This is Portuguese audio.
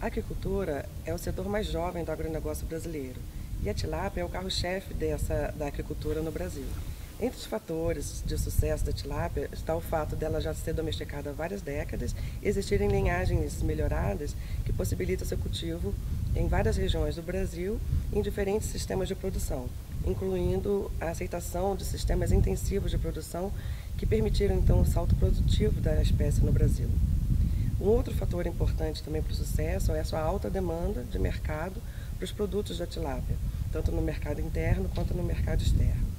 A aquicultura é o setor mais jovem do agronegócio brasileiro e a tilápia é o carro-chefe dessa da agricultura no Brasil. Entre os fatores de sucesso da tilápia está o fato dela já ser domesticada há várias décadas e existirem linhagens melhoradas que possibilitam seu cultivo em várias regiões do Brasil em diferentes sistemas de produção, incluindo a aceitação de sistemas intensivos de produção que permitiram então o salto produtivo da espécie no Brasil. Um outro fator importante também para o sucesso é a sua alta demanda de mercado para os produtos da tilápia, tanto no mercado interno quanto no mercado externo.